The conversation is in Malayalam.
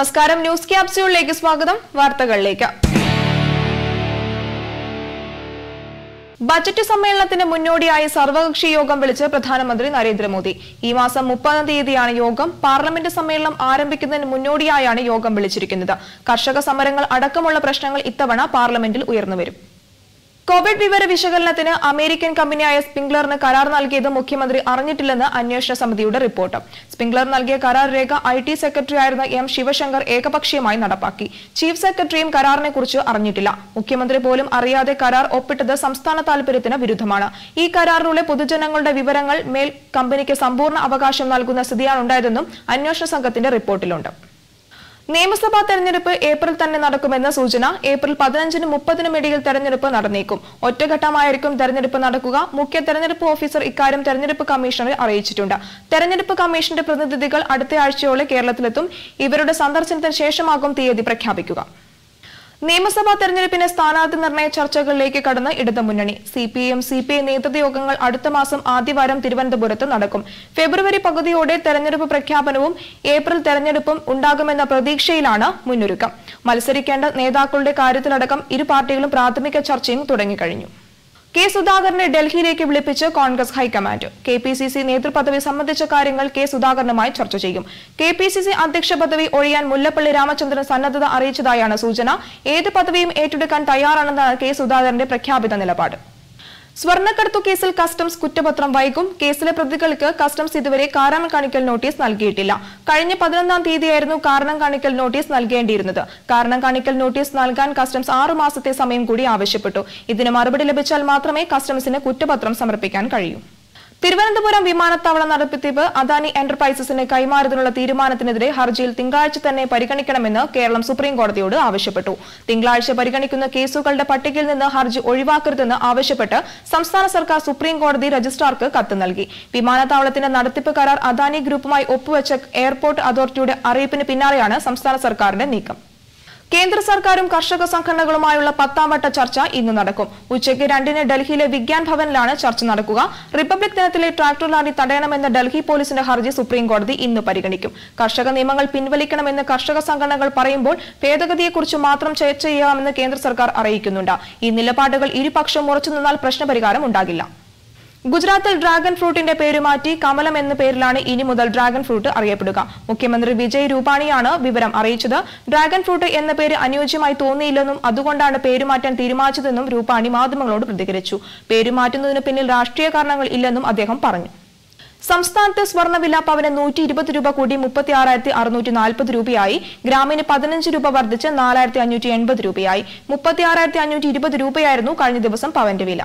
നമസ്കാരം. ന്യൂസ് ക്യാപ്സ്യൂളിലേക്ക് സ്വാഗതം. വാർത്തകളിലേക്ക്. ബജറ്റ് സമ്മേളനത്തിന് മുന്നോടിയായി സർവകക്ഷി യോഗം വിളിച്ച് പ്രധാനമന്ത്രി നരേന്ദ്രമോദി. ഈ മാസം മുപ്പതാം തീയതിയാണ് യോഗം. പാർലമെന്റ് സമ്മേളനം ആരംഭിക്കുന്നതിന് മുന്നോടിയായാണ് യോഗം വിളിച്ചിരിക്കുന്നത്. കർഷക സമരങ്ങൾ അടക്കമുള്ള പ്രശ്നങ്ങൾ ഇത്തവണ പാർലമെന്റിൽ ഉയർന്നുവരും കോവിഡ് വിവര വിശകലനത്തിന് അമേരിക്കൻ കമ്പനിയായ സ്പിംഗ്ലറിന് കരാർ നൽകിയത് മുഖ്യമന്ത്രി അറിഞ്ഞിട്ടില്ലെന്ന് അന്വേഷണ സമിതിയുടെ റിപ്പോർട്ട്. സ്പിംഗ്ലർ നൽകിയ കരാർ രേഖ ഐ ടി സെക്രട്ടറിയായിരുന്ന എം ശിവശങ്കർ ഏകപക്ഷീയമായി നടപ്പാക്കി. ചീഫ് സെക്രട്ടറിയും കരാറിനെ കുറിച്ച് അറിഞ്ഞിട്ടില്ല. മുഖ്യമന്ത്രി പോലും അറിയാതെ കരാർ ഒപ്പിട്ടത് സംസ്ഥാന താൽപര്യത്തിന് വിരുദ്ധമാണ്. ഈ കരാറിലൂടെ പൊതുജനങ്ങളുടെ വിവരങ്ങൾ മേൽ കമ്പനിക്ക് സമ്പൂർണ അവകാശം നൽകുന്ന സ്ഥിതിയാണ് ഉണ്ടായതെന്നും അന്വേഷണ സംഘത്തിന്റെ റിപ്പോർട്ടിലുണ്ട്. നിയമസഭാ തെരഞ്ഞെടുപ്പ് ഏപ്രിൽ തന്നെ നടക്കുമെന്ന സൂചന ഏപ്രിൽ പതിനഞ്ചിനും മുപ്പതിനും ഇടയിൽ തെരഞ്ഞെടുപ്പ് നടന്നേക്കും. ഒറ്റഘട്ടമായിരിക്കും തെരഞ്ഞെടുപ്പ് നടക്കുക. മുഖ്യ തെരഞ്ഞെടുപ്പ് ഓഫീസർ ഇക്കാര്യം തെരഞ്ഞെടുപ്പ് കമ്മീഷണറെ അറിയിച്ചിട്ടുണ്ട്. തെരഞ്ഞെടുപ്പ് കമ്മീഷന്റെ പ്രതിനിധികൾ അടുത്ത ആഴ്ചയോടെ കേരളത്തിലെത്തും. ഇവരുടെ സന്ദർശനത്തിന് ശേഷമാകും തീയതി പ്രഖ്യാപിക്കുക. നിയമസഭാ തെരഞ്ഞെടുപ്പിന് സ്ഥാനാർത്ഥി നിർണയ ചർച്ചകളിലേക്ക് കടന്ന് ഇടതുമുന്നണി C P M C P I നേതൃയോഗങ്ങൾ അടുത്ത മാസം ആദ്യവാരം തിരുവനന്തപുരത്ത് നടക്കും. ഫെബ്രുവരി പകുതിയോടെ തെരഞ്ഞെടുപ്പ് പ്രഖ്യാപനവും ഏപ്രിൽ തെരഞ്ഞെടുപ്പും ഉണ്ടാകുമെന്ന പ്രതീക്ഷയിലാണ് മുന്നൊരുക്കം. മത്സരിക്കേണ്ട നേതാക്കളുടെ കാര്യത്തിലടക്കം ഇരു പാർട്ടികളും പ്രാഥമിക ചർച്ചയും തുടങ്ങിക്കഴിഞ്ഞു. കെ സുധാകരനെ ഡൽഹിയിലേക്ക് വിളിപ്പിച്ച് Congress high command. K P C C നേതൃപദവി സംബന്ധിച്ച കാര്യങ്ങൾ കെ സുധാകരനുമായി ചർച്ച ചെയ്യും. കെ പി സി സി അധ്യക്ഷ പദവി ഒഴിയാൻ മുല്ലപ്പള്ളി രാമചന്ദ്രൻ സന്നദ്ധത അറിയിച്ചതായാണ് സൂചന. ഏത് പദവിയും ഏറ്റെടുക്കാൻ തയ്യാറാണെന്നാണ് കെ സുധാകരന്റെ പ്രഖ്യാപിത നിലപാട്. സ്വർണക്കടത്തു കേസിൽ കസ്റ്റംസ് കുറ്റപത്രം വൈകും. കേസിലെ പ്രതികൾക്ക് കസ്റ്റംസ് ഇതുവരെ കാരണം കാണിക്കൽ നോട്ടീസ് നൽകിയിട്ടില്ല. കഴിഞ്ഞ പതിനൊന്നാം തീയതിയായിരുന്നു കാരണം കാണിക്കൽ നോട്ടീസ് നൽകേണ്ടിയിരുന്നത്. കാരണം കാണിക്കൽ നോട്ടീസ് നൽകാൻ കസ്റ്റംസ് ആറു മാസത്തെ സമയം കൂടി ആവശ്യപ്പെട്ടു. ഇതിന് മറുപടി ലഭിച്ചാൽ മാത്രമേ കസ്റ്റംസിന് കുറ്റപത്രം സമർപ്പിക്കാൻ കഴിയൂ. തിരുവനന്തപുരം വിമാനത്താവള നടത്തിപ്പ് അദാനി എന്റർപ്രൈസസിന് കൈമാറുന്നതിനുള്ള തീരുമാനത്തിനെതിരെ ഹർജിയിൽ തിങ്കളാഴ്ച തന്നെ പരിഗണിക്കണമെന്ന് കേരളം സുപ്രീം കോടതിയോട് ആവശ്യപ്പെട്ടു. തിങ്കളാഴ്ച പരിഗണിക്കുന്ന കേസുകളുടെ പട്ടികയിൽ നിന്ന് ഹർജി ഒഴിവാക്കരുതെന്ന് ആവശ്യപ്പെട്ട് സംസ്ഥാന സർക്കാർ സുപ്രീം കോടതി രജിസ്ട്രാർക്ക് കത്ത് നൽകി. വിമാനത്താവളത്തിന്റെ നടത്തിപ്പ് കരാർ അദാനി ഗ്രൂപ്പുമായി ഒപ്പുവെച്ച എയർപോർട്ട് അതോറിറ്റിയുടെ അറിയിപ്പിന് പിന്നാലെയാണ് സംസ്ഥാന സർക്കാരിന്റെ നീക്കം. കേന്ദ്ര സർക്കാരും കർഷക സംഘടനകളുമായുള്ള പത്താം വട്ട ചർച്ച ഇന്ന് നടക്കും. ഉച്ചയ്ക്ക് രണ്ടിന് ഡൽഹിയിലെ വിജ്ഞാൻ ഭവനിലാണ് ചർച്ച നടക്കുക. റിപ്പബ്ലിക് ദിനത്തിലെ ട്രാക്ടർ റാലി തടയണമെന്ന ഡൽഹി പോലീസിന്റെ ഹർജി സുപ്രീം കോടതി ഇന്ന് പരിഗണിക്കും. കർഷക നിയമങ്ങൾ പിൻവലിക്കണമെന്ന് കർഷക സംഘടനകൾ പറയുമ്പോൾ ഭേദഗതിയെക്കുറിച്ച് മാത്രം ചർച്ച ചെയ്യാമെന്ന് കേന്ദ്ര സർക്കാർ അറിയിക്കുന്നുണ്ട്. ഈ നിലപാടുകൾ ഇരുപക്ഷം ഉറച്ചു നിന്നാൽ പ്രശ്നപരിഹാരം ഉണ്ടാകില്ല. ഗുജറാത്തിൽ ഡ്രാഗൺ ഫ്രൂട്ടിന്റെ പേര് മാറ്റി കമലം എന്ന പേരിലാണ് ഇനി മുതൽ ഡ്രാഗൺ ഫ്രൂട്ട് അറിയപ്പെടുക. മുഖ്യമന്ത്രി വിജയ് രൂപാണിയാണ് വിവരം അറിയിച്ചത്. ഡ്രാഗൺ ഫ്രൂട്ട് എന്ന പേര് അനുയോജ്യമായി തോന്നിയില്ലെന്നും അതുകൊണ്ടാണ് പേരുമാറ്റാൻ തീരുമാനിച്ചതെന്നും രൂപാണി മാധ്യമങ്ങളോട് പ്രതികരിച്ചു. പേരുമാറ്റുന്നതിന് പിന്നിൽ രാഷ്ട്രീയ കാരണങ്ങൾ ഇല്ലെന്നും അദ്ദേഹം പറഞ്ഞു. സംസ്ഥാനത്ത് സ്വർണവില പവന് നൂറ്റി ഇരുപത് രൂപ കൂടി മുപ്പത്തി ആറായിരത്തി അറുന്നൂറ്റി നാൽപ്പത് രൂപയായി. ഗ്രാമിന് പതിനഞ്ച് രൂപ വർദ്ധിച്ച് നാലായിരത്തി അഞ്ഞൂറ്റി എൺപത് രൂപയായി. മുപ്പത്തി ആറായിരത്തി അഞ്ഞൂറ്റി ഇരുപത് രൂപയായിരുന്നു കഴിഞ്ഞ ദിവസം പവന്റെ വില.